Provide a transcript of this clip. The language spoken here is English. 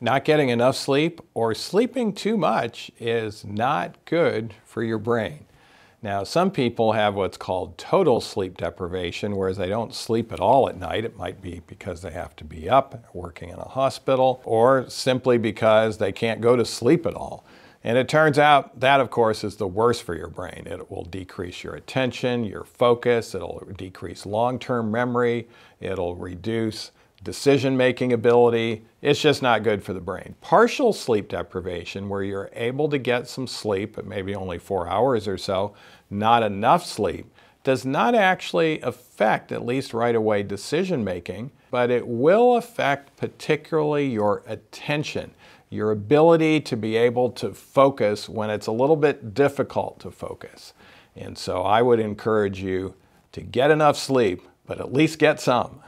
not getting enough sleep or sleeping too much is not good for your brain. Now, some people have what's called total sleep deprivation, whereas they don't sleep at all at night. It might be because they have to be up, working in a hospital, or simply because they can't go to sleep at all. And it turns out that, of course, is the worst for your brain. It will decrease your attention, your focus, it'll decrease long term memory, it'll reduce decision making ability. It's just not good for the brain. Partial sleep deprivation, where you're able to get some sleep, but maybe only four hours or so, not enough sleep, does not actually affect, at least right away, decision making, but it will affect particularly your attention, your ability to be able to focus when it's a little bit difficult to focus. And so I would encourage you to get enough sleep, but at least get some.